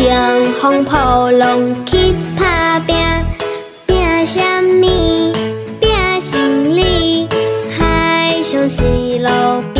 乘风破浪去打拼，拼什么？拼胜利，海上丝路。